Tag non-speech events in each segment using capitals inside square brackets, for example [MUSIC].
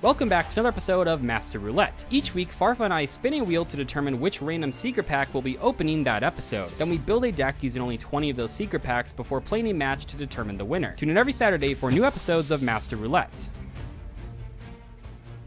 Welcome back to another episode of Master Roulette. Each week, Farfa and I spin a wheel to determine which random secret pack will be opening that episode. Then we build a deck using only 20 of those secret packs before playing a match to determine the winner. Tune in every Saturday for new episodes of Master Roulette.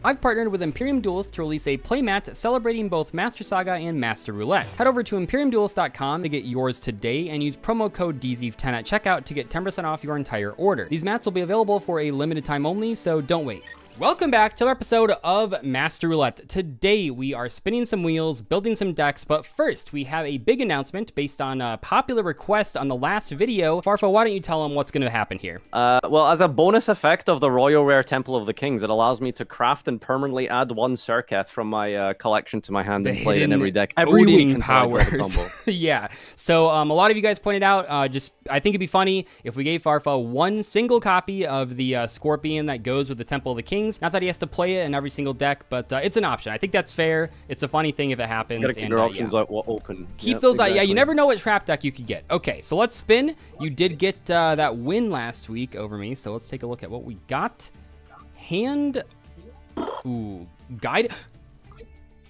I've partnered with Imperium Duelist to release a playmat celebrating both Master Saga and Master Roulette. Head over to ImperiumDuelist.com to get yours today and use promo code DZEEFF10 at checkout to get 10% off your entire order. These mats will be available for a limited time only, so don't wait. Welcome back to another episode of Master Roulette. Today we are spinning some wheels, building some decks, but first we have a big announcement based on a popular request on the last video. Farfa, why don't you tell them what's going to happen here? Uh, well, as a bonus effect of the Royal Rare Temple of the Kings, it allows me to craft and permanently add one Serket from my uh, collection to my hand and play it in every deck every week until I draw powers. [LAUGHS] yeah. So um, a lot of you guys pointed out. Uh, just I think it'd be funny if we gave Farfa one single copy of the uh, Scorpion that goes with the Temple of the Kings. Not that he has to play it in every single deck, but uh, it's an option. I think that's fair. It's a funny thing if it happens. Gotta keep and, your uh, options yeah. well, open. Keep Yep, those out. Yeah, you never know what trap deck you could get. Okay, so let's spin. You did get uh, that win last week over me, so let's take a look at what we got. Hand. Ooh, guide.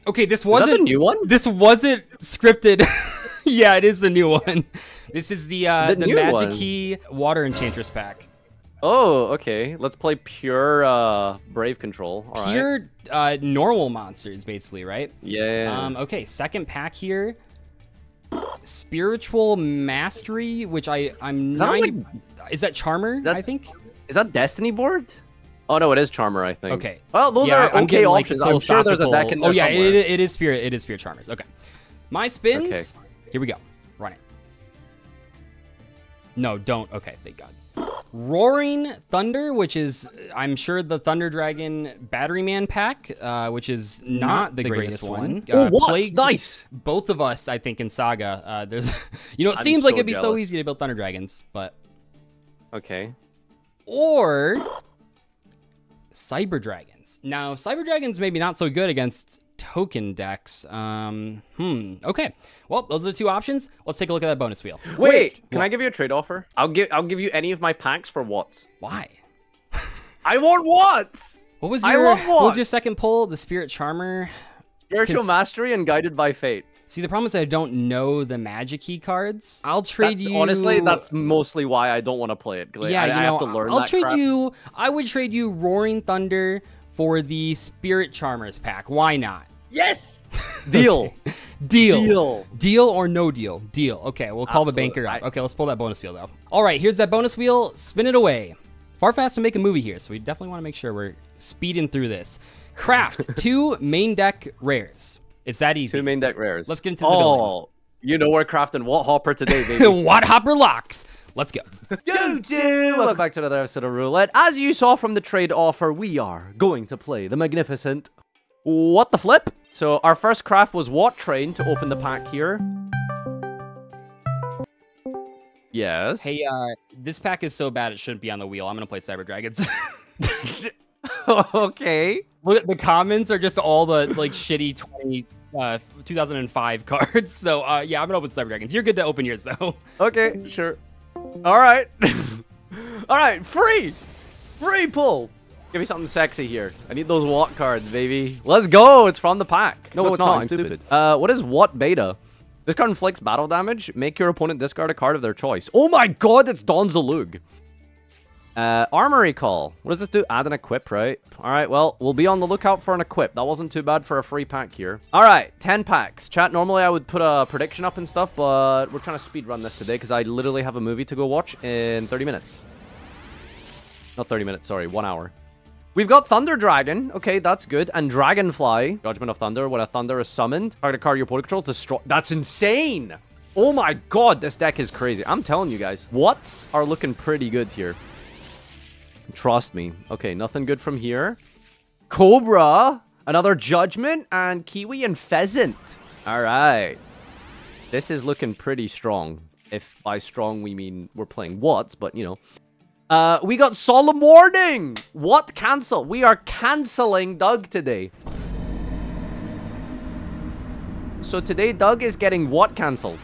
Okay, this wasn't the new one? this wasn't scripted. [LAUGHS] yeah, it is the new one. This is the uh, The the, Magic one. Key Water Enchantress pack. Oh, okay. Let's play pure uh, Brave Control. All right. Pure uh, normal monsters, basically, right? Yeah. Um, okay, second pack here. Spiritual Mastery, which I I'm Is that 90 is that Charmer? That- I think. Is that Destiny board? Oh no, it is Charmer, I think. Okay. Well, those yeah, are I'm okay getting, like, options. I'm sure there's a deck in there Oh yeah, it, it is Spirit. It is Spirit Charmers. Okay. My spins. Okay. Here we go. Run it. No, don't. Okay, thank God. Roaring Thunder, which is I'm sure the Thunder Dragon Battery Man pack, uh, which is not, the, greatest, one. Oh, Uh, what? Nice. Both of us, I think, in Saga. Uh, there's, [LAUGHS] you know, it I'm seems like it'd be so easy to build Thunder Dragons, but Okay. or Cyber Dragons. Now, Cyber Dragons maybe not so good against token decks. Um, hmm. Okay. Well, those are the two options. Let's take a look at that bonus wheel. Wait, can what? I give you a trade offer? I'll give I'll give you any of my packs for Watts. Why? I want Watts. What was I your love What was your second pull? The Spirit Charmer. Spiritual Cons- Mastery and Guided by Fate. See, the problem is I don't know the Magic Key cards. I'll trade you. Honestly, that's mostly why I don't want to play it. Like, yeah. I, you I have to learn I'll that trade crap. you. I would trade you Roaring Thunder for the Spirit Charmers pack. Why not? Yes. [LAUGHS] Deal. Deal. Deal. Deal or no deal? Deal. Okay, we'll call the banker up. Okay, let's pull that bonus wheel though. All right, here's that bonus wheel. Spin it away. Far fast to make a movie here, so we definitely want to make sure we're speeding through this. Craft [LAUGHS] two main deck rares. It's that easy. Two main deck rares. Let's get into the Oh, you know we're crafting Watt Hopper today, [LAUGHS] baby. Watt Hopper locks. Let's go. YouTube! Welcome back to another episode of Roulette. As you saw from the trade offer, we are going to play the magnificent What the Flip. So our first craft was Watt Train to open the pack here. Yes. Hey, uh, this pack is so bad it shouldn't be on the wheel. I'm gonna play Cyber Dragons. [LAUGHS] [LAUGHS] okay. Look at the comments are just all the like shitty 20 uh 2005 [LAUGHS] cards. So uh yeah, I'm gonna open Cyber Dragons. You're good to open yours though. Okay, sure. All right. All right, free. Free pull. Give me something sexy here. I need those Watt cards, baby. Let's go. It's from the pack. No, it's, not. I'm stupid. Uh, what is Watt Beta? This card inflicts battle damage. Make your opponent discard a card of their choice. Oh my god, it's Don Zaloog. Uh, Armory Call. What does this do? Add an equip, right? All right, well, we'll be on the lookout for an equip. That wasn't too bad for a free pack here. All right, 10 packs. Chat, normally I would put a prediction up and stuff, but we're trying to speed run this today because I literally have a movie to go watch in 30 minutes. Not 30 minutes, sorry, one hour. We've got Thunder Dragon. Okay, that's good. And Dragonfly. Judgment of Thunder. When a Thunder is summoned, target card your opponent controls destroy. That's insane. Oh my god, this deck is crazy. I'm telling you guys. What's are looking pretty good here. Trust me. Okay, nothing good from here. Cobra. Another Judgment. And Kiwi and Pheasant. All right. This is looking pretty strong. If by strong we mean we're playing Watts, but you know. Uh, we got Solemn Warning! Watt cancel? We are canceling Doug today. So today, Doug is getting what cancelled?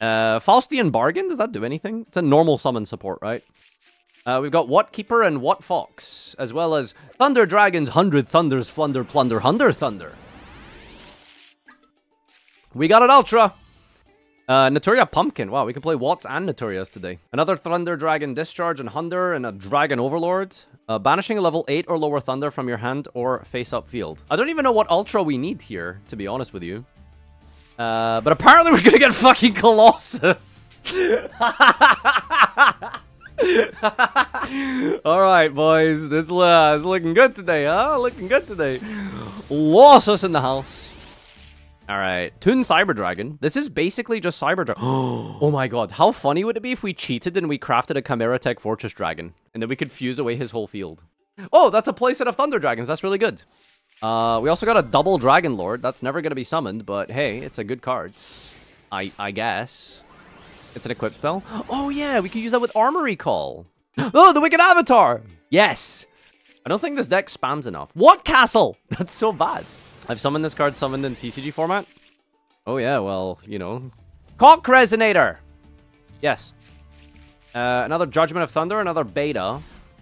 Uh, Faustian Bargain? Does that do anything? It's a normal summon support, right? Uh, we've got Watt Keeper and Watt Fox, as well as Thunder Dragons, Hundred Thunders, Flunder, Plunder, Hunder, Thunder. We got an Ultra. Uh, Naturia Pumpkin. Wow, we can play Watts and Naturias today. Another Thunder Dragon Discharge and Hunder and a Dragon Overlord. Uh, banishing a level 8 or lower Thunder from your hand or face-up field. I don't even know what Ultra we need here, to be honest with you. Uh, but apparently [LAUGHS] we're gonna get fucking Colossus. [LAUGHS] All right, boys. It's, uh, looking good today, huh? Looking good today. Lossus in the house. All right, Toon Cyber Dragon. This is basically just Cyber Dragon. [GASPS] oh my god, how funny would it be if we cheated and we crafted a Chimera Tech Fortress Dragon, and then we could fuse away his whole field? Oh, that's a playset of Thunder Dragons. That's really good. Uh, we also got a double Dragon Lord. That's never going to be summoned, but hey, it's a good card. I I guess. It's an equip spell. [GASPS] Oh yeah, we could use that with Armory Call. [GASPS] oh, the Wicked Avatar! Yes! I don't think this deck spams enough. Watt castle? [LAUGHS] That's so bad. I've summoned this card summoned in TCG format. Oh yeah, well, you know. Clock Resonator! Yes. Uh, another Judgment of Thunder, another Beta.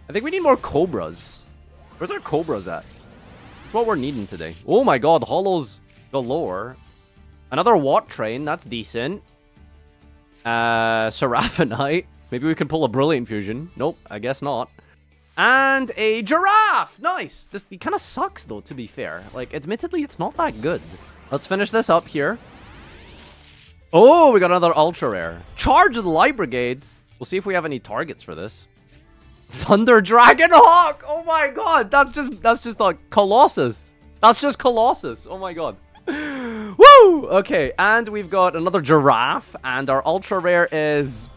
I think we need more Cobras. Where's our Cobras at? That's what we're needing today. Oh my god, Hollows galore. Another Watt Train, that's decent. Uh, Seraphonite. [LAUGHS] Maybe we can pull a Brilliant Fusion. Nope, I guess not. And a Giraffe! Nice! This kind of sucks, though, to be fair. Like, admittedly, it's not that good. Let's finish this up here. Oh, we got another Ultra Rare. Charge of the Light Brigades. We'll see if we have any targets for this. [LAUGHS] Thunder Dragon Hawk! Oh my god, that's just that's just like Colossus. That's just Colossus. Oh my god. [LAUGHS] Woo! Okay, and we've got another giraffe, and our ultra rare is...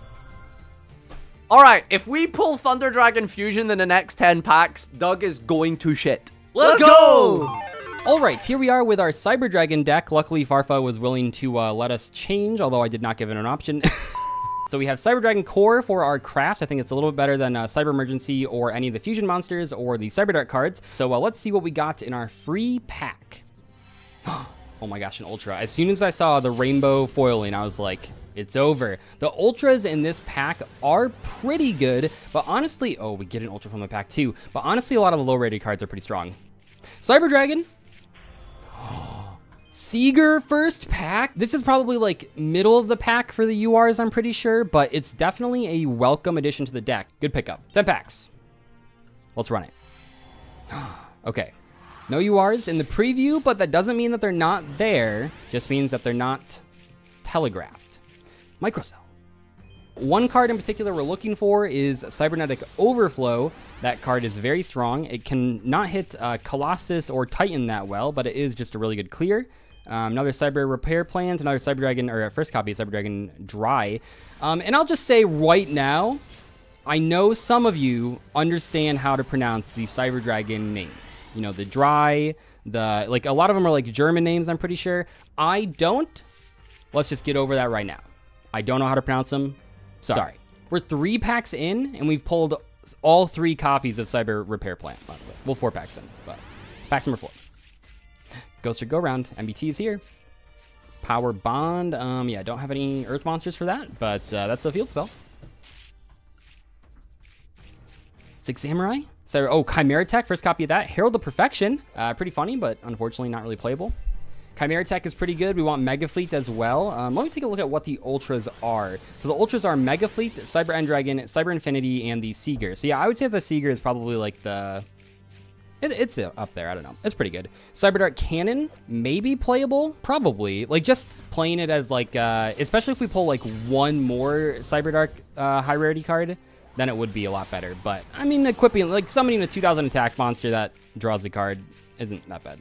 Alright, if we pull Thunder Dragon Fusion in the next 10 packs, Doug is going to shit. Let's, Let's go! go! Alright, here we are with our Cyber Dragon deck. Luckily, Farfa was willing to uh, let us change, although I did not give it an option. [LAUGHS] So we have Cyber Dragon Core for our craft. I think it's a little bit better than uh, Cyber Emergency or any of the Fusion monsters or the Cyber Dark cards. So uh, let's see what we got in our free pack. [GASPS] oh my gosh, an Ultra. As soon as I saw the rainbow foiling, I was like, it's over. The Ultras in this pack are pretty good, but honestly, oh, we get an Ultra from the pack too. But honestly, a lot of the low rated cards are pretty strong. Cyber Dragon, [GASPS] Sieger first pack. This is probably like middle of the pack for the URs, I'm pretty sure, but it's definitely a welcome addition to the deck. Good pickup. 10 packs. Let's run it. [GASPS] okay. No URs in the preview, but that doesn't mean that they're not there. Just means that they're not telegraphed. Microcell. One card in particular we're looking for is Cybernetic Overflow. That card is very strong. It can not hit uh, Colossus or Titan that well, but it is just a really good clear. Um, another Cyber Repair Plant, another Cyber Dragon, or first copy of Cyber Dragon Drei. Um, and I'll just say right now, I know some of you understand how to pronounce the Cyber Dragon names. You know, the Drei, the, like, a lot of them are like German names, I'm pretty sure. I don't. Let's just get over that right now. I don't know how to pronounce them. Sorry. Sorry. We're three packs in, and we've pulled all three copies of Cyber Repair Plant, Well, four packs in, but pack number four. [LAUGHS] Ghost or Go Round. MBT is here. Power Bond. Um, yeah, I don't have any Earth monsters for that, but uh, that's a field spell. Six Samurai. So, oh, Chimera Tech, first copy of that. Herald of Perfection. Uh, pretty funny, but unfortunately not really playable. Chimera Tech is pretty good. We want Mega Fleet as well. Um, let me take a look at what the Ultras are. So the Ultras are Mega Fleet, Cyber End Dragon, Cyber Infinity, and the Sieger. So yeah, I would say the Sieger is probably like the it, it's up there. I don't know. It's pretty good. Cyber Dark Cannon, maybe playable? Probably. Like, just playing it as, like, uh, especially if we pull, like, one more Cyberdark uh, high rarity card, then it would be a lot better. But, I mean, equipping, like, summoning a 2000 attack monster that draws a card isn't that bad.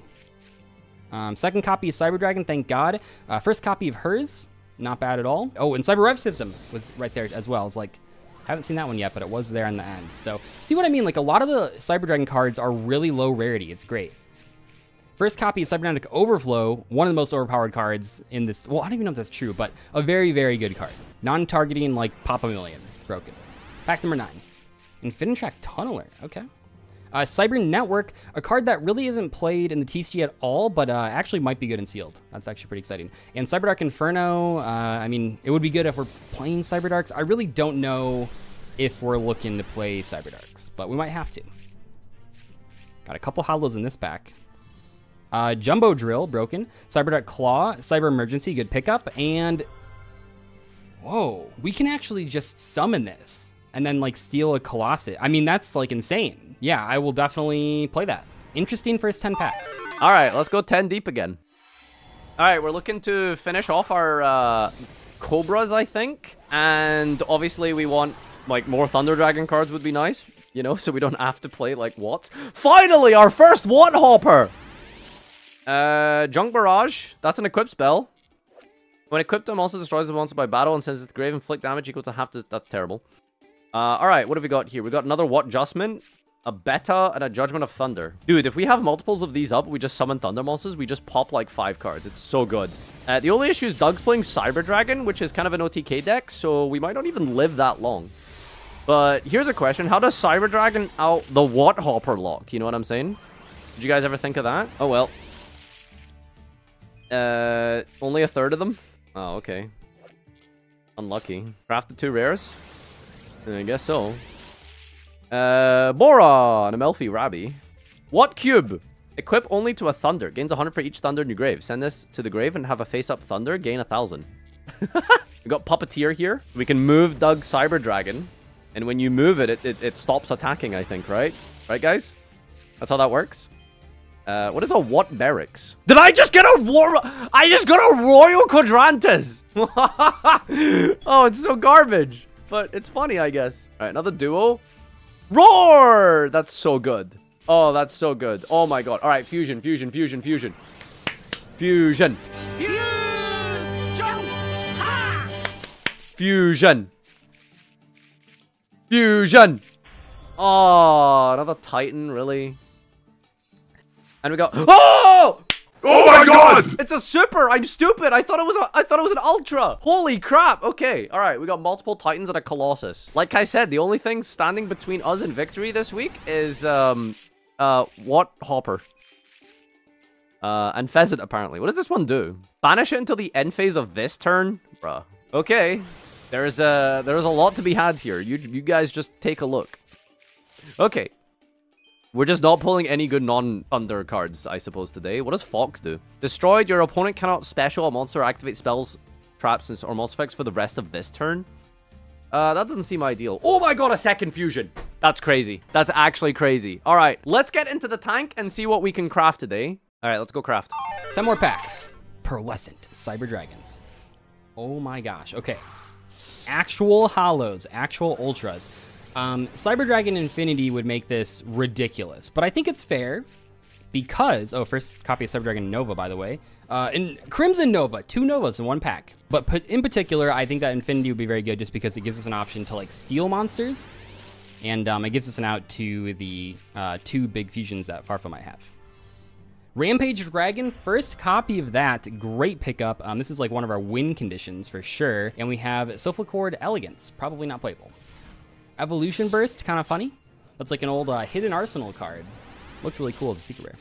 Um, second copy of Cyber Dragon, thank God. Uh, first copy of Herz, not bad at all. Oh, and Cyber Rev System was right there as well. It's like, haven't seen that one yet, but it was there in the end. So see what I mean? Like a lot of the Cyber Dragon cards are really low rarity. It's great. First copy of Cybernetic Overflow, one of the most overpowered cards in this. Well, I don't even know if that's true, but a very, very good card. Non-targeting like Pop a Million. Broken. Pack number nine. Infinitrack Tunneler. Okay. Uh, Cyber Network, a card that really isn't played in the TCG at all, but uh, actually might be good in sealed. That's actually pretty exciting. And Cyberdark Inferno, uh, I mean, it would be good if we're playing Cyberdarks. I really don't know if we're looking to play Cyberdarks, but we might have to. Got a couple hollows in this pack. Uh, Jumbo Drill, broken. Cyberdark Claw, Cyber Emergency, good pickup. And, whoa, we can actually just summon this and then like steal a Colossus. I mean, that's like insane. Yeah, I will definitely play that. Interesting first 10 packs. All right, let's go 10 deep again. All right, we're looking to finish off our uh, Cobras, I think. And obviously we want like more Thunder Dragon cards would be nice, you know, [LAUGHS] so we don't have to play like what? Finally, our first Watt Hopper! Uh, Junk Barrage, that's an equipped spell. When equipped, it also destroys the monster by battle and sends it to grave. And inflict damage equal to half to... That's terrible. Uh, alright, what have we got here? We got another Watt Adjustment, a Beta, and a Judgment of Thunder. Dude, if we have multiples of these up, we just summon Thunder monsters, we just pop like five cards. It's so good. Uh, the only issue is Doug's playing Cyber Dragon, which is kind of an OTK deck, so we might not even live that long. But here's a question. How does Cyber Dragon out the Watt Hopper lock? You know what I'm saying? Did you guys ever think of that? Oh, well. Uh, only a third of them? Oh, okay. Unlucky. Craft the two rares? I guess so. Uh, Boron, Amelfi, Rabi. Watt cube? Equip only to a Thunder. Gains 100 for each Thunder in your grave. Send this to the grave and have a face-up Thunder. Gain a 1,000. [LAUGHS] we got Puppeteer here. We can move Doug Cyber Dragon. And when you move it, it, it, it stops attacking, I think, right? Right, guys? That's how that works. Uh, what is a what barracks? Did I just get a war? I just got a Royal Quadrantis. [LAUGHS] oh, it's so garbage. But it's funny, I guess. All right, another duo. Roar! That's so good. Oh, that's so good. Oh my god. All right, fusion, fusion, fusion, fusion. Fusion. Fusion. Fusion. Oh, another Titan, really? And we go, [GASPS] oh! Oh my god! It's a super. I'm stupid. I thought it was a. I thought it was an ultra. Holy crap. Okay. All right. We got multiple titans and a colossus. Like I said, the only thing standing between us and victory this week is um, uh, Watt Hopper. Uh, and pheasant apparently. What does this one do? Banish it until the end phase of this turn, bruh. Okay. There's a there's a lot to be had here. You you guys just take a look. Okay. We're just not pulling any good non-Thunder cards, I suppose, today. What does Fox do? Destroyed, your opponent cannot special a monster or activate spells, traps, or monster effects for the rest of this turn. Uh, that doesn't seem ideal. Oh my god, a second fusion. That's crazy. That's actually crazy. All right, let's get into the tank and see what we can craft today. All right, let's go craft. 10 more packs. Pearlescent Cyber Dragons. Oh my gosh. Okay. Actual hollows, actual ultras. Um, Cyber Dragon Infinity would make this ridiculous, but I think it's fair because, oh, first copy of Cyber Dragon Nova, by the way. Uh, and Crimson Nova, two Novas in one pack. But in particular, I think that Infinity would be very good just because it gives us an option to like steal monsters, and um, it gives us an out to the uh, two big fusions that Farfa might have. Rampage Dragon, first copy of that, great pickup. Um, this is like one of our win conditions for sure. And we have Sulfur Elegance, probably not playable. Evolution Burst, kind of funny. That's like an old uh, Hidden Arsenal card. Looked really cool as a secret rare.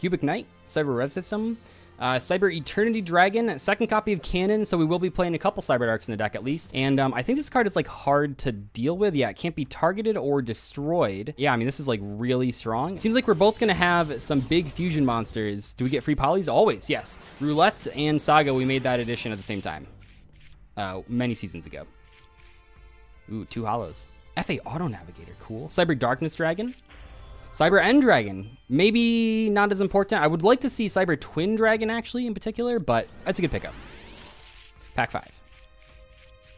Cubic Knight, Cyber Rev System. Uh, Cyber Eternity Dragon, second copy of Cannon, so we will be playing a couple Cyber Darks in the deck at least. And um, I think this card is like hard to deal with. Yeah, it can't be targeted or destroyed. Yeah, I mean, this is like really strong. It seems like we're both gonna have some big fusion monsters. Do we get free polys? Always, yes. Roulette and Saga, we made that edition at the same time. Uh, many seasons ago. Ooh, two hollows. FA Auto Navigator, cool. Cyber Darkness Dragon. Cyber End Dragon, maybe not as important. I would like to see Cyber Twin Dragon actually in particular, but that's a good pickup. Pack five.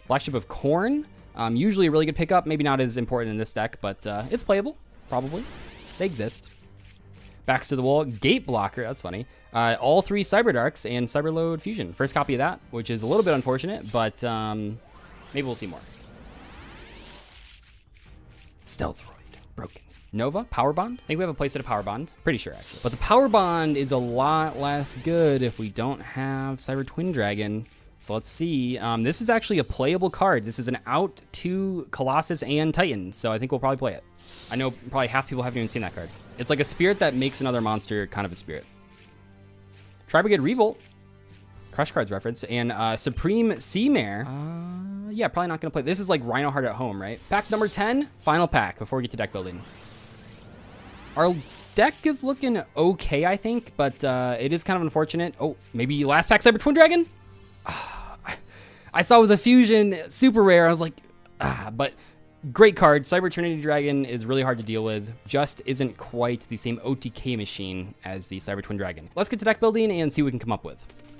Black Ship of Corn, um, usually a really good pickup. Maybe not as important in this deck, but uh, it's playable, probably. They exist. Backs to the Wall, Gate Blocker, that's funny. Uh, all three Cyber Darks and Cyber Load Fusion. First copy of that, which is a little bit unfortunate, but um, maybe we'll see more. Stealthroid, broken. Nova, Power Bond. I think we have a playset of Power Bond. Pretty sure, actually. But the Power Bond is a lot less good if we don't have Cyber Twin Dragon. So let's see. Um, this is actually a playable card. This is an out to Colossus and Titan, so I think we'll probably play it. I know probably half people haven't even seen that card. It's like a spirit that makes another monster kind of a spirit. Tri Brigade Revolt. Crush Cards reference. And uh, Supreme Sea Mare. Uh, yeah, probably not going to play. This is like Rhino Heart at home, right? Pack number 10, final pack before we get to deck building. Our deck is looking okay, I think, but uh, it is kind of unfortunate. Oh, maybe last pack Cyber Twin Dragon? [SIGHS] I saw it was a fusion, super rare. I was like, ah, but great card. Cyber Trinity Dragon is really hard to deal with. Just isn't quite the same OTK machine as the Cyber Twin Dragon. Let's get to deck building and see what we can come up with.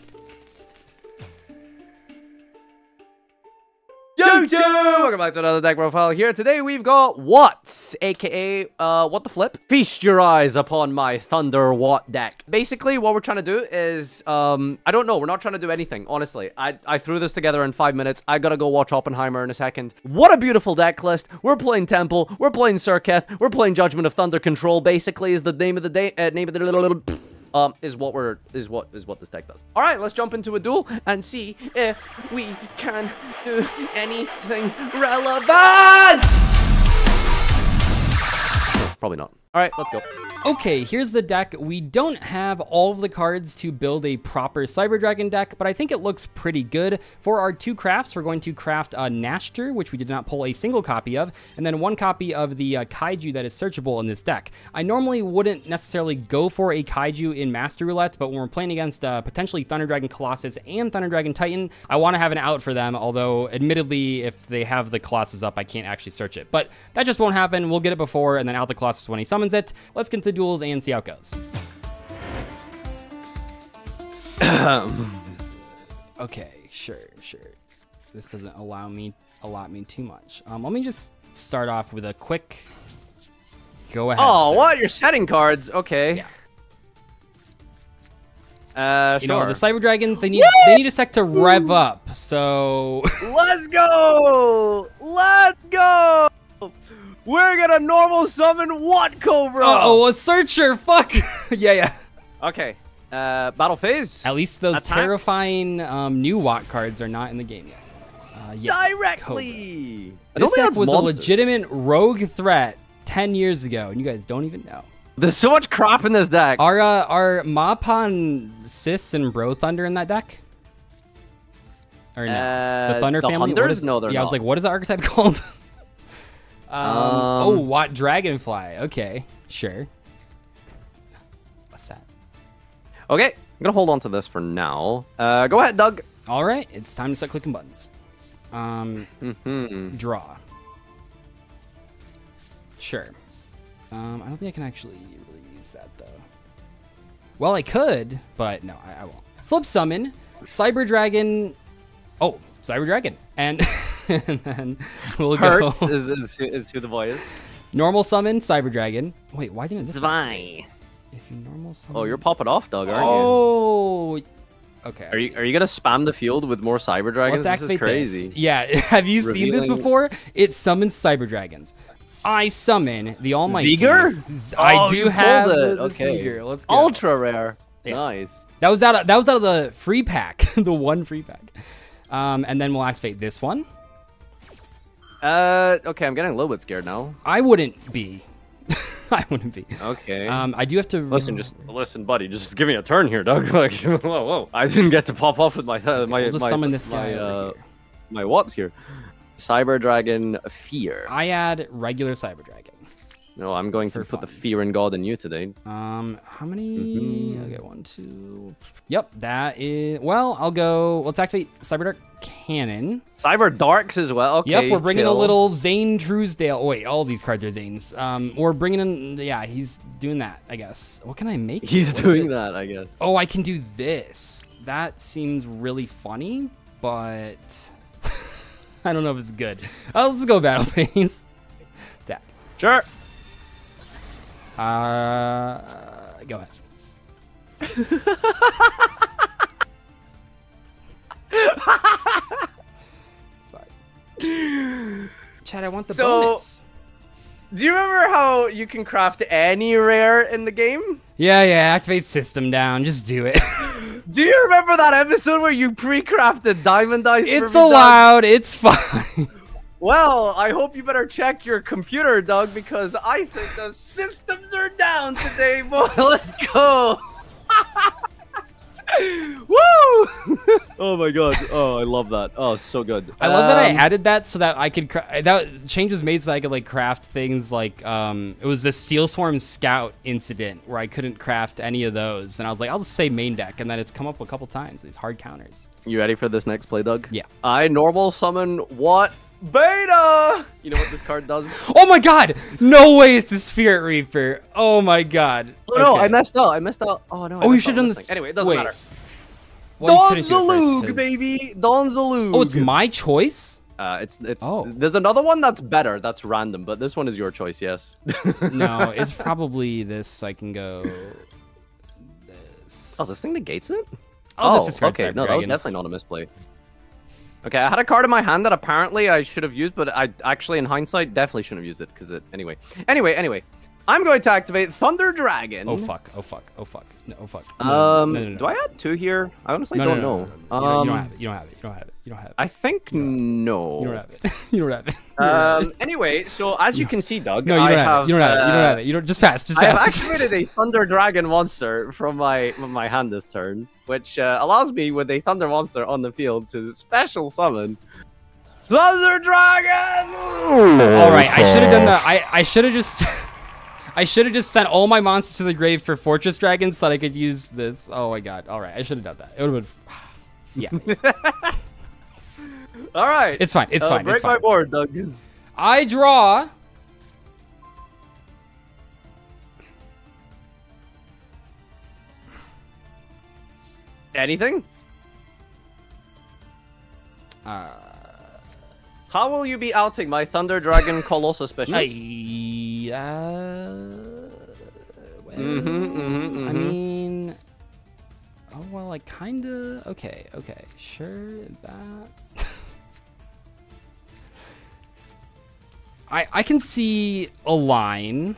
Welcome back to another deck profile here. Today we've got Watts, aka uh, What the Flip. Feast your eyes upon my Thunder Watt deck. Basically, what we're trying to do is, um, I don't know, we're not trying to do anything, honestly. I, I threw this together in five minutes. I gotta go watch Oppenheimer in a second. What a beautiful deck list. We're playing Temple, we're playing Serket, we're playing Judgment of Thunder Control, basically is the name of the day, uh, name of the little, little um, is what we're is what is what this deck does. All right, let's jump into a duel and see if we can do anything relevant. Probably not. All right, let's go. Okay, here's the deck. We don't have all of the cards to build a proper Cyber Dragon deck, but I think it looks pretty good. For our two crafts, we're going to craft a Nachster, which we did not pull a single copy of, and then one copy of the uh, Kaiju that is searchable in this deck. I normally wouldn't necessarily go for a Kaiju in Master Roulette, but when we're playing against uh, potentially Thunder Dragon Colossus and Thunder Dragon Titan, I want to have an out for them, although admittedly, if they have the Colossus up, I can't actually search it. But that just won't happen. We'll get it before and then out the Colossus when he summons it. Let's get into duels and see how it goes. [COUGHS] okay, sure, sure. This doesn't allow me allot me too much. Um, let me just start off with a quick go ahead. Oh, sir. what? You're setting cards? Okay. Yeah. Uh, You sure. know, the Cyber Dragons, they need they need a sec to rev up. So [LAUGHS] Let's go! Let's go! We're gonna normal summon Watt Cobra? Oh, a searcher. Fuck. [LAUGHS] yeah, yeah. Okay. Uh, battle phase. At least those Attack. terrifying um, new Watt cards are not in the game yet. Uh, yeah. Directly. I This deck that's was a legitimate rogue threat 10 years ago, and you guys don't even know. There's so much crap in this deck. Are uh, are Mapan, Sis, and Bro Thunder in that deck? Or no? Uh, the Thunder the family? What Hunters? is- No, they're Yeah, I was like, what is the archetype [LAUGHS] called? Um, oh, Um, Watt Dragonfly. Okay, sure. What's that? Okay, I'm gonna hold on to this for now. Uh, go ahead, Doug. All right, it's time to start clicking buttons. Um, mm-hmm. draw. Sure. Um, I don't think I can actually really use that though. Well, I could, but no, I, I won't. Flip summon, Cyber Dragon. Oh, Cyber Dragon, and, [LAUGHS] [LAUGHS] and then we'll Hurts go is, is, who- is who the boy is. normal summon Cyber Dragon. Wait, why didn't this? Zwei. If you normal summon. Oh, you're popping off, dog, aren't you? Oh. Okay. Are you are you gonna spam the field with more cyber dragons? Let's this is crazy. this. Yeah, [LAUGHS] have you seen this before? It summons cyber dragons. I summon the Almighty. Sieger? Z- I Oh, do you have pulled the, it. the Okay. Sieger. Let's go. Ultra rare. Yeah. Nice. That was out. Of, that was out of the free pack, [LAUGHS] the one free pack. Um, and then we'll activate this one. Uh, okay, I'm getting a little bit scared now. I wouldn't be. [LAUGHS] I wouldn't be. Okay. Um, I do have to listen, just listen, buddy. Just give me a turn here, Doug. [LAUGHS] Like, whoa, whoa. I didn't get to pop off with my uh, my we'll just my, summon this my, guy over uh, here. my what's here. Cyber Dragon Fear. I add regular cyber dragon. No, I'm going to put the fear in God in you today. Um, how many? Mhm. Okay, one, two. Yep, that is. Well, I'll go. Let's activate Cyberdark Cannon. Cyber Darks as well. Okay. yep, we're bringing chill. a little Zane Truesdale. Oh, wait, all these cards are Zanes. Um, we're bringing in. Yeah, he's doing that. I guess. What can I make? He's What doing that, I guess. Oh, I can do this. That seems really funny, but [LAUGHS] I don't know if it's good. Uh, let's go battle phase. [LAUGHS] Tap. Sure. Uh, go ahead. [LAUGHS] it's fine. Chad, I want the So- bonus. Do you remember how you can craft any rare in the game? Yeah, yeah, activate system down. Just do it. [LAUGHS] Do you remember that episode where you pre-crafted diamond dice? it's allowed. It's fine. Well, I hope you better check your computer, Doug, because I think the systems are down today, [LAUGHS] boy. Let's go. [LAUGHS] Woo! [LAUGHS] oh my god. Oh, I love that. Oh, so good. I love that I Um, added that so that I could cra- that change was made so I could like craft things like um it was the Steel Swarm Scout incident where I couldn't craft any of those and I was like I'll just say main deck and then it's come up a couple times these hard counters. You ready for this next play, Doug? Yeah. I normal summon what? Beta! You know what this card does? Oh my god! No way it's a Spirit Reaper. Oh my god. Oh no, Okay. I messed up. I messed up. Oh no. I Oh, you should up have done this this. thing. Anyway, it doesn't Wait. matter. Well, you Don couldn't do it first, Zalug, 'cause- baby. Don Zaloog. Oh, it's my choice? Uh, it's it's. Oh. There's another one that's better. That's random, but this one is your choice. Yes. [LAUGHS] No, it's [LAUGHS] probably this. I can go. This. Oh, this thing negates it. I'll just oh, okay. Cyber No, that was definitely not a misplay. Okay, I had a card in my hand that apparently I should have used, but I actually, in hindsight, definitely shouldn't have used it because it. Anyway, anyway, anyway, I'm going to activate Thunder Dragon. Oh fuck! Oh fuck! Oh fuck! No! Oh fuck! No, Um, no, no, do I add two here? I honestly don't no, know. no, no, no. Um, you don't have it. You don't have it. You don't have it. You don't have it. I think no. You don't have it. [LAUGHS] you don't have it. [LAUGHS] Don't have Um. Anyway, so as you can see, Doug, No, you don't have, have. it. You don't have it. You don't uh, have it. You don't. Just pass. Just I have pass. just pass. [LAUGHS] activated a Thunder Dragon monster from my from my hand this turn, which uh, allows me with a Thunder monster on the field to special summon Thunder Dragon. All right, I should have done that. I I should have just. I should have just sent all my monsters to the grave for Fortress Dragons so that I could use this. Oh my god. All right, I should have done that. It would have been. [SIGHS] Yeah, All right, it's fine. It's Uh, fine. Break It's my board, Doug. I draw. Anything? Uh, How will you be outing my Thunder Dragon [COUGHS] Colossus? I, uh, well, Mhm, mhm, I mhm. mean, oh well, I kind of okay, okay, sure that. I I can see a line.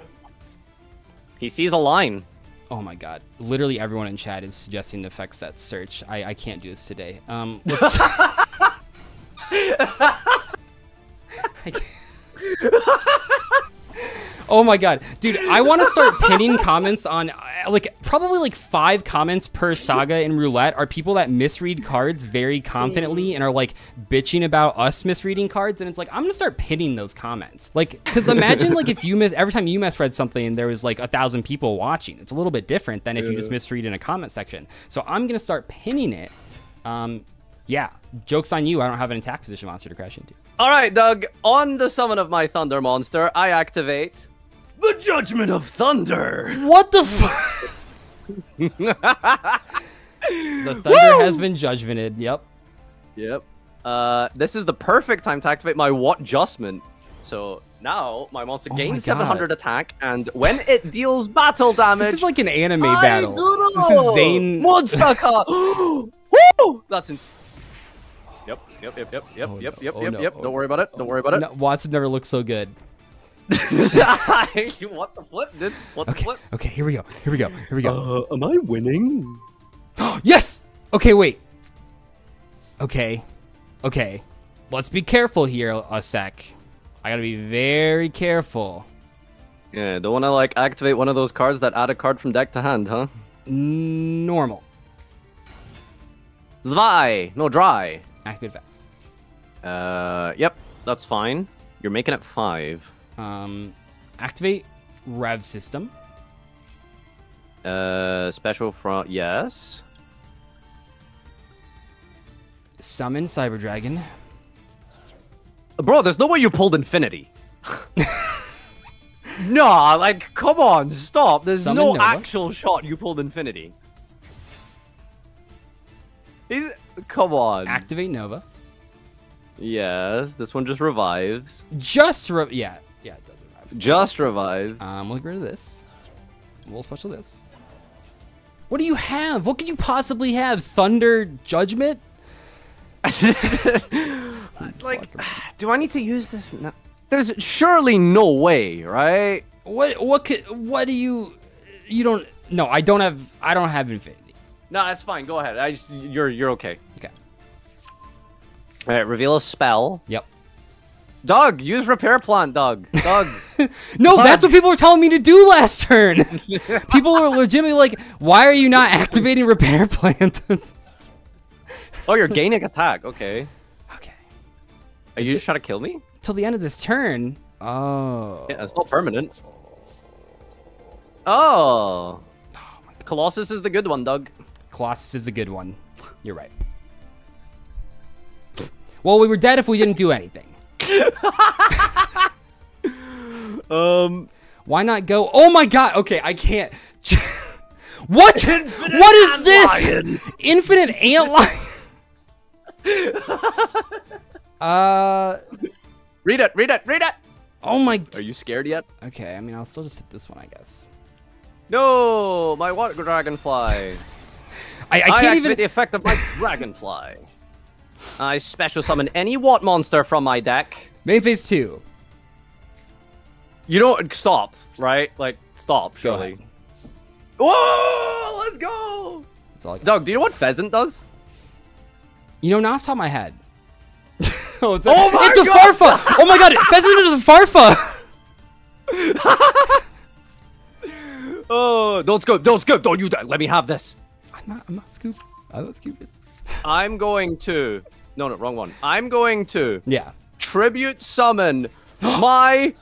He sees a line. Oh my god! Literally everyone in chat is suggesting the effect set search. I I can't do this today. Um, let's. [LAUGHS] [LAUGHS] I can't- [LAUGHS] oh my god, dude! I want to start pinning comments on uh, like probably like five comments per saga in roulette are people that misread cards very confidently and are like bitching about us misreading cards, and it's like I'm gonna start pinning those comments. Like, because imagine like if you miss every time you misread something, there was like a thousand people watching. It's a little bit different than if you just misread in a comment section. So I'm gonna start pinning it. Um, yeah, jokes on you. I don't have an attack position monster to crash into. All right, Doug. On the summon of my Thunder monster, I activate the Judgment of Thunder. What the fuck? [LAUGHS] the thunder has been judgmented. Yep. Yep. Uh, this is the perfect time to activate my Watt Adjustment. So now my monster Oh gains God. 700 attack, and when it deals battle damage, This is like an anime I battle. do This is Zane. monster [LAUGHS] card. [GASPS] Woo! That's ins- Yep, yep, yep, yep, yep, Oh yep, no, yep, oh yep, no, yep. oh Don't worry about it. Don't worry about it. No, Watson never looked so good. [LAUGHS] what the flip, dude? What the Okay. flip? Okay. Here we go. Here we go. Here we go. Uh, am I winning? [GASPS] yes. Okay. Wait. Okay. Okay. Let's be careful here a sec. I gotta be very careful. Yeah, don't want to like activate one of those cards that add a card from deck to hand, huh? Normal. Zwei, no Drei. Active effect. Uh, yep, that's fine. You're making it five. Um, activate rev system. Uh, special front, yes. Summon Cyber Dragon. Bro, there's no way you pulled infinity. [LAUGHS] no, like, come on, stop. There's Summon no Nova. actual shot you pulled infinity. He's, come on. Activate Nova. yes, this one just revives. Just re- yeah yeah it does revive. Just revives. Um, we'll get rid of this. We'll special this. What do you have? What could you possibly have? Thunder Judgment? [LAUGHS] like, do I need to use this? No. There's surely no way, right? What what could what do you you don't no I don't have I don't have infinity. No, that's fine. Go ahead. I just, you're you're okay. Okay. All right, reveal a spell. Yep. Doug, use repair plant, Doug. Doug. [LAUGHS] no, that's what people were telling me to do last turn. [LAUGHS] people were legitimately like, "Why are you not activating repair plant?" [LAUGHS] oh, you're gaining attack. Okay. Okay. Are Is you just trying to kill me? Till the end of this turn. Oh. Yeah, it's not permanent. Oh. oh Colossus is the good one, Doug. Colossus is a good one. You're right. Well, we were dead if we didn't do anything. Um, why not go? Oh my god! Okay, I can't. [LAUGHS] what? Infinite what is this? Lion. Infinite ant lion. [LAUGHS] uh, read it. Read it. Read it. Oh my! Are you scared yet? Okay, I mean, I'll still just hit this one, I guess. No, my Watt dragonfly? [LAUGHS] I, I can't I even the effect of my dragonfly. I special summon any Watt monster from my deck. Main phase two. You don't stop, right? Like stop, surely. Whoa! Let's go. That's all. Doug, do you know what pheasant does? You know, not off the top of my head. [LAUGHS] oh, it's a, oh it's a farfa! oh my god, pheasant is a farfa! [LAUGHS] [LAUGHS] oh, don't scoop, don't scoop, don't you dare. Let me have this. I'm not, I'm not scoop. I'm not scooping. I'm going to. No, no, wrong one. I'm going to. Yeah. Tribute summon my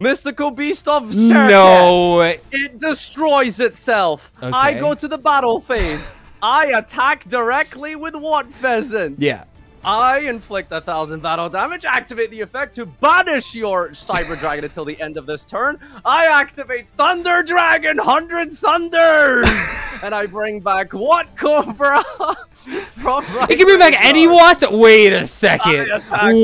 mystical beast of. No. It destroys itself. Okay. I go to the battle phase. I attack directly with Watt pheasant? Yeah. I inflict a thousand battle damage, activate the effect to banish your Cyber Dragon until the end of this turn. I activate Thunder Dragon, 100 Thunders! [LAUGHS] and I bring back Watt Cobra from right It can bring back any what? Wait a second.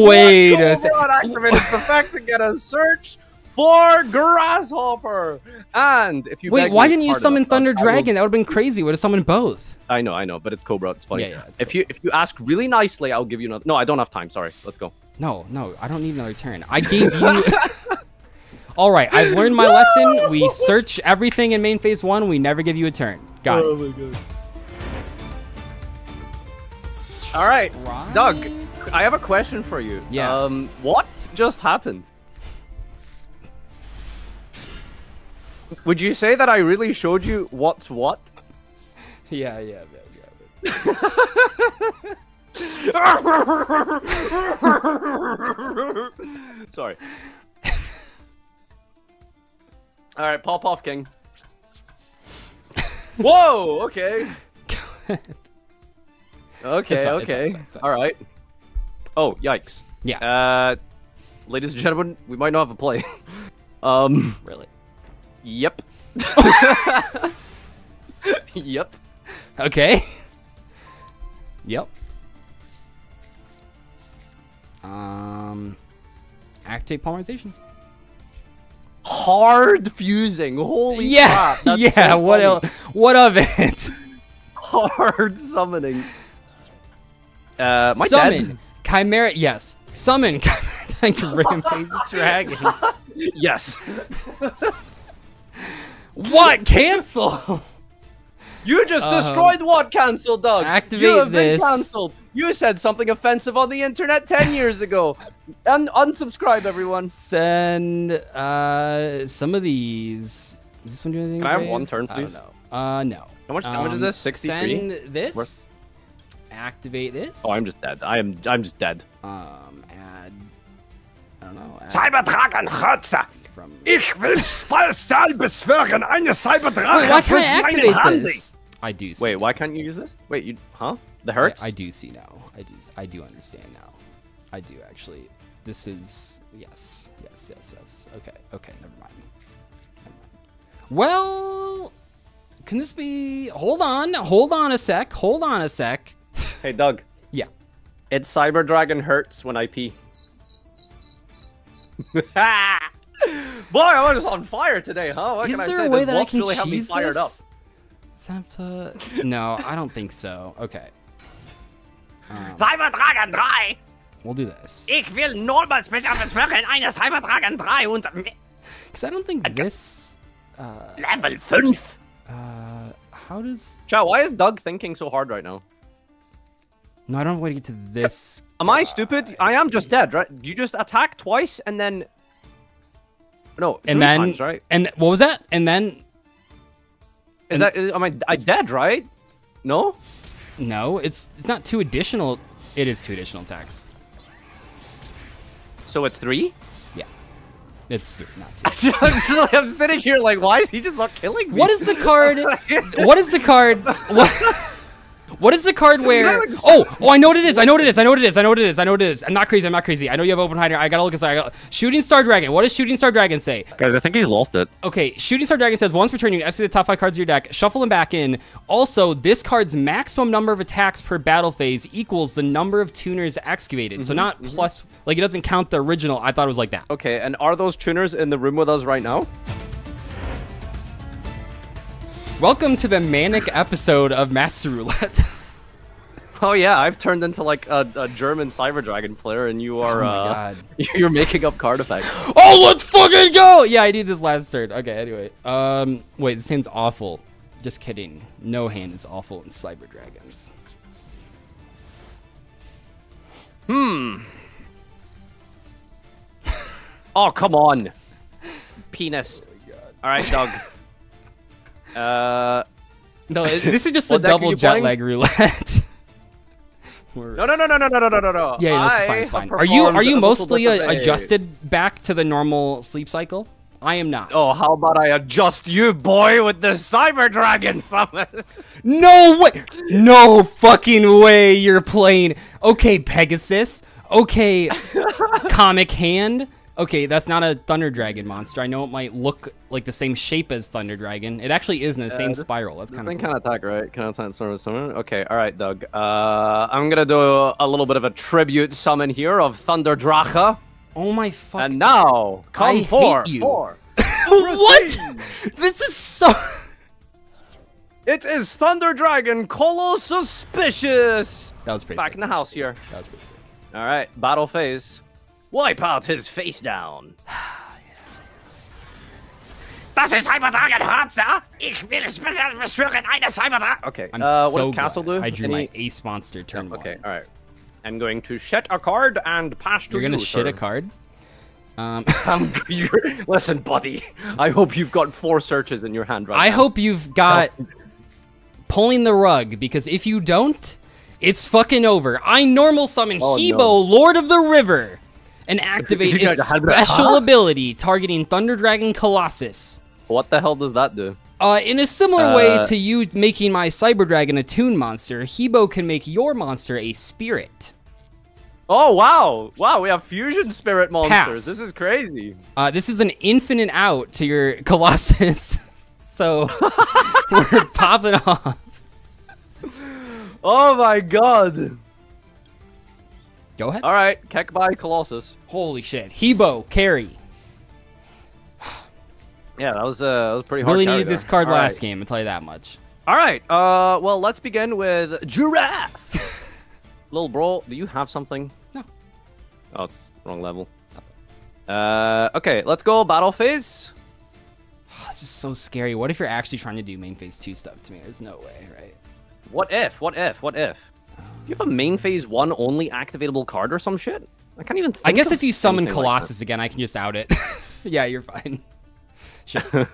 Wait a second. activate its effect to get a search for Grasshopper. And if you Wait, why didn't you summon Thunder Dragon? That would have been crazy. Would have summoned both. I know, I know, but it's Cobra. It's funny. Yeah, yeah. It's if cool. you if you ask really nicely, I'll give you another. No, I don't have time. Sorry. Let's go. No, no, I don't need another turn. I gave you. [LAUGHS] All right, I've learned my lesson. We search everything in main phase one. We never give you a turn. Got oh it. Oh my god. All right, right, Doug. I have a question for you. Yeah. Um, what just happened? Would you say that I really showed you what's what? [LAUGHS] Yeah, yeah, yeah. yeah. [LAUGHS] Sorry. [LAUGHS] All right, pop off, King. Whoa. Okay. okay. okay. All right. Oh, yikes. Yeah. Uh, ladies and gentlemen, we might not have a play. um. Really. Yep. [LAUGHS] yep. Okay. [LAUGHS] yep. Um, active polymerization. Hard fusing. Holy yeah, crap. yeah. So what else? What of it? [LAUGHS] Hard summoning. Uh, my Summon. Dead? Chimera. Yes. Summon. Rampage Dragon. yes. What? Cancel. [LAUGHS] You just uh, destroyed Watt cancel, Doug? Activate you have this. been cancelled. You said something offensive on the internet 10 years ago. [LAUGHS] Un unsubscribe, everyone. Send uh, some of these. Is this one doing anything? Can I have one turn, please? Uh, no. How much damage um, is this? 63? Send this. Worth? Activate this. Oh, I'm just dead. I am I'm just dead. Um, add... I don't know. cyber Cyberdragon Herze! Ich will Spezial beschwören eine Cyberdrache für meinen Handy! I do. Wait, why can't you use this? Wait, you huh? The hurts? I, I, do see now. I do. I do understand now. I do actually. This is yes, yes, yes, yes. Okay, okay. Never mind. Never mind. Well, can this be? Hold on. Hold on a sec. Hold on a sec. Hey, Doug. yeah. It's Cyber Dragon hurts when I pee. [LAUGHS] Boy, I'm just on fire today, huh? What Is can there I say? a way this that I can really have me fired this? up. Send to... No, I don't think so. Okay. Um, Cyberdragon 3! We'll do this. Ich will normal Special beschwören eine Cyberdragon 3 und... Because I don't think this... Uh, Level 5! Uh, how does... Chow, why is Doug thinking so hard right now? No, I don't want to get to this. Am I stupid? I am just dead, right? You just attack twice and then. No, and then times, right? and what was that? And then Is that am I I dead, right? No. no, it's it's not two additional. It is two additional attacks. So it's three. Yeah, it's three, not two. [LAUGHS] I'm sitting here like, why is he just not killing me? What is the card? [LAUGHS] what is the card? What? [LAUGHS] What is the card where? Oh, oh, I know what it is. I know what it is. I know what it is. I know what it is. I know what it is. I'm not crazy. I'm not crazy. I know you have open hider. I gotta look inside. I gotta... Shooting Star Dragon. What does Shooting Star Dragon say? Guys, I think he's lost it. Okay, Shooting Star Dragon says once per turn, you can activate the top five cards of your deck, shuffle them back in. Also, this card's maximum number of attacks per battle phase equals the number of tuners excavated. so mm-hmm, not mm-hmm. plus, like it doesn't count the original. I thought it was like that. Okay, and are those tuners in the room with us right now? Welcome to the manic episode of Master Roulette. [LAUGHS] Oh yeah, I've turned into like a, a German Cyber Dragon player, and you are Oh my uh, God. [LAUGHS] you're making up card effects. [GASPS] oh, let's fucking go! Yeah, I need this last turn. Okay, anyway. Um, wait, this hand's awful. Just kidding. No hand is awful in Cyber Dragons. Hmm. oh come on, [LAUGHS] penis. All right, Doug. Uh, No, [LAUGHS] this is just a What deck are double jet lag roulette. [LAUGHS] No, no, no, no, no, no, no, no, no. Yeah, yeah, this is fine. It's fine. Are you are you mostly little bit of a- adjusted back to the normal sleep cycle? I am not. Oh, how about I adjust you, boy, with the Cyber Dragon summon? [LAUGHS] no way! No fucking way! You're playing. Okay, Pegasus. Okay, Comic Hand. Okay, that's not a Thunder Dragon monster. I know it might look like the same shape as Thunder Dragon. It actually is in the same this- spiral. That's kind of can attack, right? Can attack summon summon. Okay, all right, Doug. Uh, I'm gonna do a, little bit of a tribute summon here of Thunder Dracha, Oh my fuck! and now come I hate for you. for. [LAUGHS] what? This is so. [LAUGHS] It is Thunder Dragon Colo Suspicious. That was pretty. Back sick, in the house here. That was pretty sick. All right, battle phase. Wipe out his face down. [SIGHS] Das ist Cyberdragon Harzer. Ich will speziell beschwören eine Cyberdragon. Okay. I'm uh, so what does Castle glad do? I drew Any- my Ace Monster turn one. Okay. All right. I'm going to shed a card and pass to You're gonna you, shit a card. [LAUGHS] Um, Um, you're- listen, buddy. I hope you've got four searches in your hand right I now. hope you've got pulling the rug because if you don't, it's fucking over. I normal summon Oh, Hebo, no. Lord of the River, and activate its guys had that- special huh? ability targeting Thunder Dragon Colossus. What the hell does that do? Uh, in a similar way Uh, to you making my Cyber Dragon a toon monster, Hebo can make your monster a spirit. Oh wow, wow! We have fusion spirit monsters. Pass. This is crazy. Uh, this is an infinite out to your [LAUGHS] Colossus. so [LAUGHS] we're popping off. [LAUGHS] Oh my god! Go ahead. All right, Keck by Colossus. Holy shit. Hebo, carry. Yeah, that was uh, that was pretty hard. Really needed this card All last right. game, I'll tell you that much. All right. Uh, well, let's begin with giraffe. [LAUGHS] Little bro, do you have something? No. Oh, it's wrong level. Uh, okay, let's go battle phase. [SIGHS] This is so scary. What if you're actually trying to do main phase 2 stuff to me? There's no way, right? What if? What if? What if? Do you have a main phase one only activatable card or some shit? I can't even. Think I guess if you summon anything like. Colossus again, I can just out it. [LAUGHS] yeah, you're fine. [LAUGHS] Sure.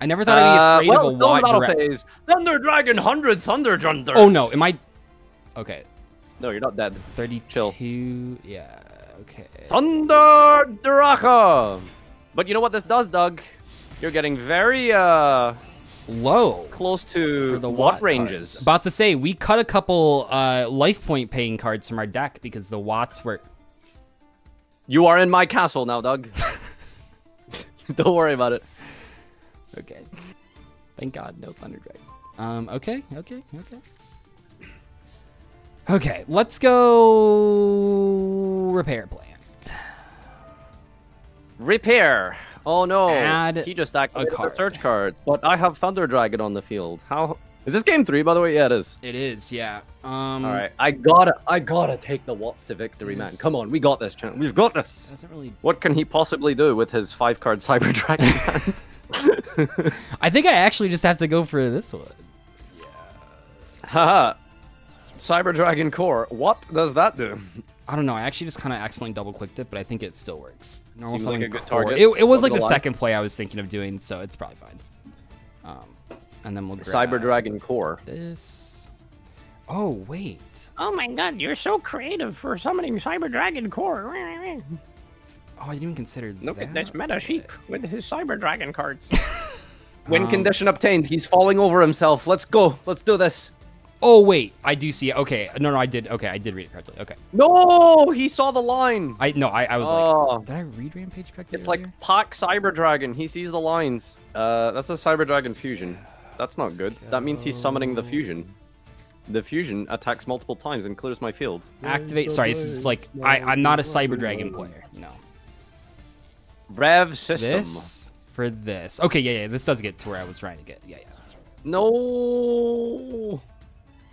I never thought I'd Uh, be afraid well, of a Watt battle phase. Thunder Dragon, hundred Thunder Thunder. Oh no, am I? Okay, no, you're not dead. 32. Chill. Yeah, okay. Thunder Draka. But you know what this does, Doug? You're getting very uh Low. close to the what Watt ranges? cards. About to say, we cut a couple uh, life point paying cards from our deck because the Watts were. You are in my castle now, Doug. [LAUGHS] Don't worry about it. Okay. Thank God, no Thunder Dragon. Um, okay, okay, okay. Okay, let's go repair plant. Repair. Oh no. Add he just activated card. the search card. But I have Thunder Dragon on the field. How Is this game three, by the way? Yeah, it is. It is, yeah. Um, All right, I gotta, I gotta take the Watts to victory, man. Come on, we got this, champ. We've got this. Doesn't really. What can he possibly do with his five card Cyber Dragon hand? [LAUGHS] I think I actually just have to go for this one. Yeah. Haha. Cyber Dragon Core. What does that do? I don't know. I actually just kind of accidentally double clicked it, but I think it still works. Normal Seems like a good core. target. It, it was like the gonna second play I was thinking of doing, so it's probably fine. Um, and then we'll grab Cyber Dragon Core. this. Oh wait. Oh my god, you're so creative for summoning Cyber Dragon Core. Oh, I didn't even consider Look that. at this Meta Sheep with his Cyber Dragon cards. [LAUGHS] Win Um, condition obtained. He's falling over himself. Let's go. Let's do this. Oh wait, I do see it. Okay, no, no, I did. Okay, I did read it correctly. Okay, No, he saw the line. I no, I, I was Oh. like, did I read Rampage correctly? It's earlier? like Pac Cyber Dragon. He sees the lines. Uh, that's a Cyber Dragon fusion. That's not good. That means he's summoning the fusion. The fusion attacks multiple times and clears my field. activate. Sorry, this is like I, I'm not a Cyber Dragon player. You know, Rev system. this for this. Okay, yeah, yeah. This does get to where I was trying to get. Yeah, yeah. No.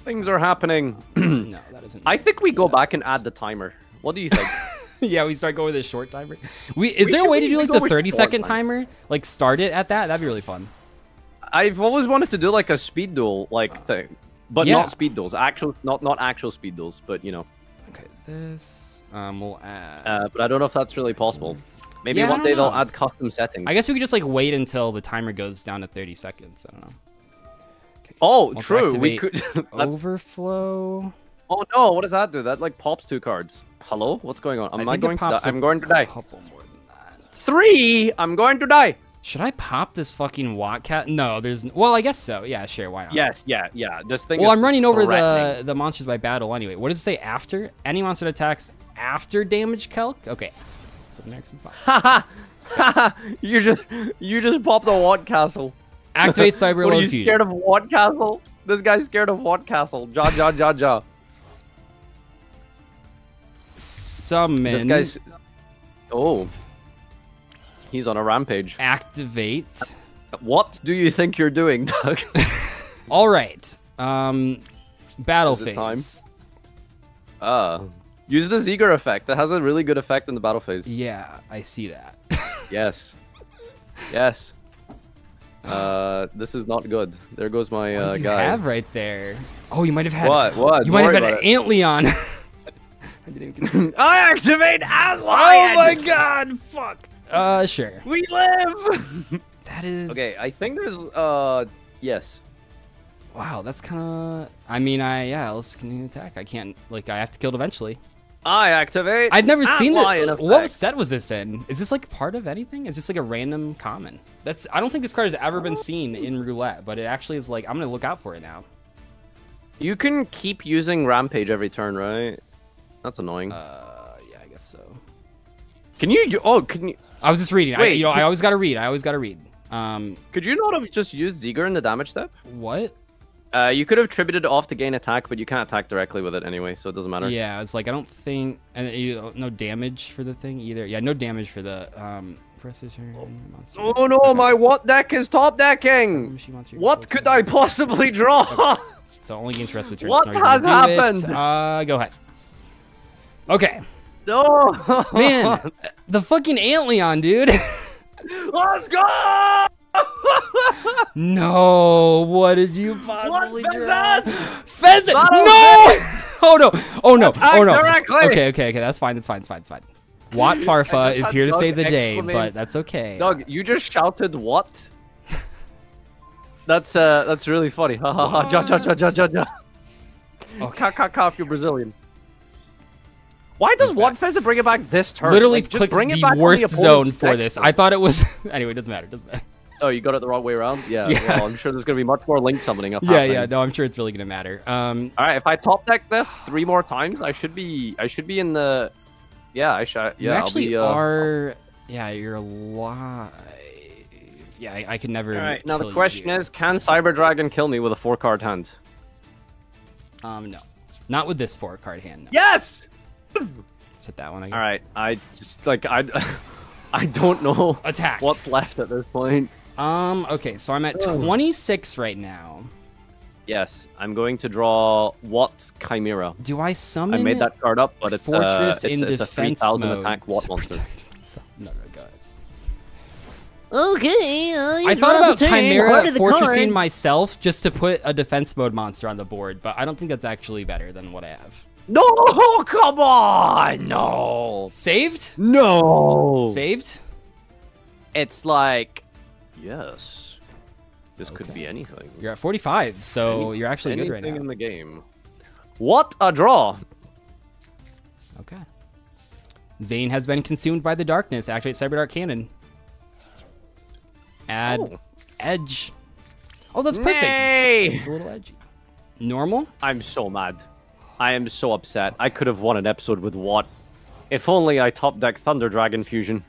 Things are happening. [CLEARS THROAT] No, that isn't. I think we go back and add the timer. What do you think? [LAUGHS] yeah, we start going with a short timer. We is We there a way to do like the with 30 timer. timer? Like start it at that? That'd be really fun. I've always wanted to do like a speed duel like thing, but Yeah. not speed duels. Actual, not not actual speed duels, but you know. Okay, this um we'll add. Uh, but I don't know if that's really possible. Maybe Yeah, one day they'll add custom settings. I guess we could just like wait until the timer goes down to 30 seconds. I don't know. Oh, Also true. We could. [LAUGHS] Overflow. Oh no! What does that do? That like pops two cards. Hello? What's going on? Am I, think it going to die? pops a I'm going to die. Couple more than that. Three. I'm going to die. Should I pop this fucking Wattcat? No, there's. Well, I guess so. Yeah, sure. Why not? Yes. Yeah. Yeah. This thing. Well, is I'm running over the the monsters by battle anyway. What does it say after? Any monster attacks after damage calc? Okay. Put an X and. Haha. Haha. you just you just popped a Watt Castle. Activate [LAUGHS] Cyber What are you Fusion. scared of Watt Castle? This guy's scared of Watt Castle. Ja ja ja ja. Summon. This guy's. Oh. He's on a rampage. activate. What do you think you're doing, Doug? [LAUGHS] All right. Um, battle phase. time? Ah. Use the Sieger effect. That has a really good effect in the battle phase. Yeah, I see that. [LAUGHS] Yes. Yes. Uh, this is not good. There goes my what uh, did you guy. have right there? Oh, you might have had. What? What? You Don't might have had about an Antleon. [LAUGHS] I didn't even. [LAUGHS] I activate as oh my [LAUGHS] god! Fuck. Uh, sure. We live. That is. okay, I think there's uh yes. Wow, that's kind of. I mean, I yeah. Let's continue to attack. I can't. Like, I have to kill it eventually. I activate. I've never seen that. What set was this in? Is this like part of anything? Is this like a random common? That's. I don't think this card has ever been seen in roulette, but it actually is like. I'm gonna look out for it now. You can keep using rampage every turn, right? That's annoying. Uh, yeah, I guess so. can you? Oh, can you? I was just reading. I, Wait, you know, I always gotta read. I always gotta read. Um, Could you not have just used Sieger in the damage step? what? Uh, you could have tributed off to gain attack, but you can't attack directly with it anyway, so it doesn't matter. Yeah, it's like I don't think and you no damage for the thing either. Yeah, no damage for the um. First turn monster. Oh no, Okay. my what deck is top decking? Machine What could. I possibly draw? [LAUGHS] So only against rest of turn. What so has gonna it. happened? Uh, go ahead. Okay, no, man, [LAUGHS] the fucking Antleon, dude. [LAUGHS] let's go! No, what did you possibly What draw? pheasant? No! [LAUGHS] oh no! Oh no! Oh no! Okay, okay, okay. That's fine. That's fine. That's fine. That's fine. Watt [LAUGHS] Farfa is here to save the day, but that's okay. Doug, you just shouted what? That's uh, that's really funny. Ha ha ha! Ja ja ja ja ja ja. Ka ka ka! If you're Brazilian. Why does one pheasant bring it back this turn? Literally Like, clicked bring it back worst zone for this. I thought it was. [LAUGHS] anyway, it doesn't matter. Doesn't matter. Oh, you got it the wrong way around. Yeah. [LAUGHS] Yeah. Well, I'm sure there's gonna be much more link summoning up. Yeah, happening. yeah. No, I'm sure it's really gonna matter. Um, All right, if I top deck this three more times, I should be I should be in the yeah I should you actually I'll be, uh... are. Yeah, you're alive. Yeah, I, I could never. All right, now kill the you question here. is, can Cyber Dragon kill me with a four card hand? um, no, not with this four card hand. No. Yes. Let's hit that one. I guess. All right, I just like I [LAUGHS] I don't know Attack. what's left at this point. Um. Okay, so I'm at 26 right now. Yes, I'm going to draw what Chimera. Do I summon? I made that card up, but it's Fortress uh, it's, in it's a 3000 attack what monster. protect myself. No, no, God. Okay, uh, I thought the about turn, Chimera heart fortressing card. myself just to put a defense mode monster on the board, but I don't think that's actually better than what I have. No, [LAUGHS] come on, no, Saved? no. Saved? It's like, yes, this could be anything. You're at 45, so Any- you're actually good right anything now. in the game. What a draw! Okay. Zane has been consumed by the darkness. Activate Cyber Dark Cannon. Add Oh. edge. Oh, that's perfect. Nay! It's a little edgy. Normal? I'm so mad. I am so upset. I could have won an episode with what? If only I top deck Thunder Dragon Fusion.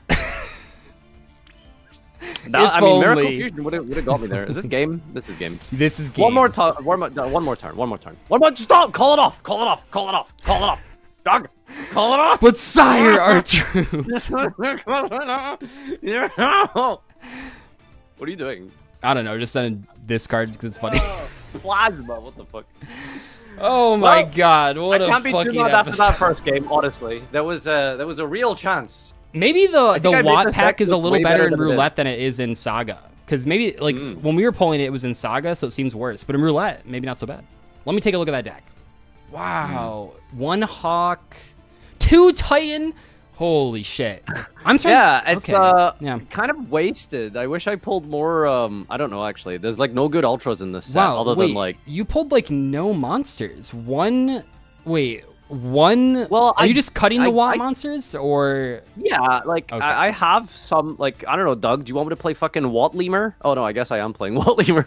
That- I mean, Miracle only. Fusion would have, got me there. Is this [LAUGHS] game? This is game. This is game. One more time. One more. One more turn. One more turn. One more. Stop! Call it off. Call it off. Call it off. Call it off. Dog. Call it off. But sire, our troops. [LAUGHS] what are you doing? I don't know. Just sending this card because it's funny. [LAUGHS] Plasma. What the fuck? oh my Well, god! What I a can't be too fucking mad after episode. that first game. Honestly, there was uh, a there was a real chance. Maybe the the think I made Watt pack is a little better, better in roulette than it is in Saga. Because maybe like Mm. when we were pulling it, it was in Saga, so it seems worse. But in roulette, maybe not so bad. Let me take a look at that deck. Wow, one Hawk, two Titan. Holy shit! I'm sorry. Yeah, it's okay. uh yeah. kind of wasted. I wish I pulled more. Um, I don't know actually. There's like no good ultras in this set Wow. other wait, than like. you pulled like no monsters. One. Wait. One. Well, are I- you just cutting the Watt I- monsters or? Yeah, like Okay. I, I have some. Like I don't know, Doug. Do you want me to play fucking Watt Lemur? Oh no, I guess I am playing [LAUGHS] Watt Lemur.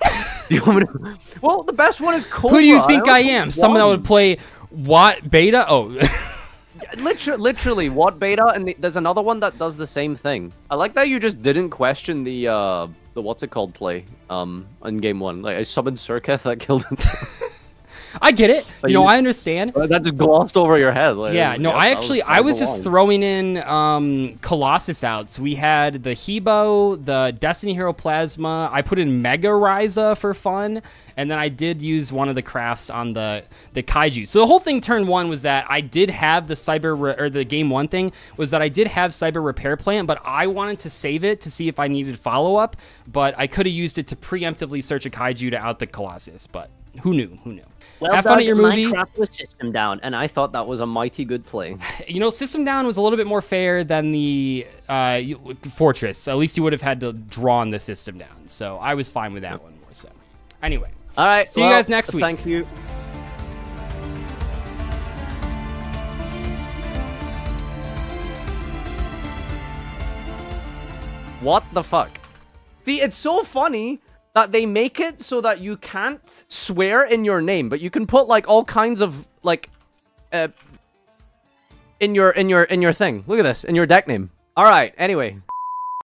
do you want me to? [LAUGHS] Well, the best one is Cobra. Who do you think I am? Someone that would play Watt Beta? Oh. [LAUGHS] Literally, literally, Watt Beta? And the, there's another one that does the same thing. I like that you just didn't question the uh the what's it called play um in game one. Like I summoned Serket that killed him. I get it. But you know, you- I understand. that just glossed over your head. Like, Yeah, no, yes, I actually kind I was just throwing in um Colossus outs. We had the Hebo, the Destiny Hero Plasma. I put in Mega Ryza for fun, and then I did use one of the crafts on the the Kaiju. So the whole thing turn one was that I did have the cyber re- or the game one thing was that I did have cyber repair plant, but I wanted to save it to see if I needed follow up, but I could have used it to preemptively search a Kaiju to out the Colossus, but who knew? Who knew? Well, Have fun Doug, at your movie. Minecraft was system down, and I thought that was a mighty good play. [SIGHS] you know, System Down was a little bit more fair than the uh, Fortress. At least you would have had to draw the System Down. So I was fine with that one more so. Anyway, All right, See you guys next week. Thank you. What the fuck? See, it's so funny that they make it so that you can't swear in your name, but you can put like all kinds of like uh in your in your in your thing. Look at this, in your deck name. All right, anyway,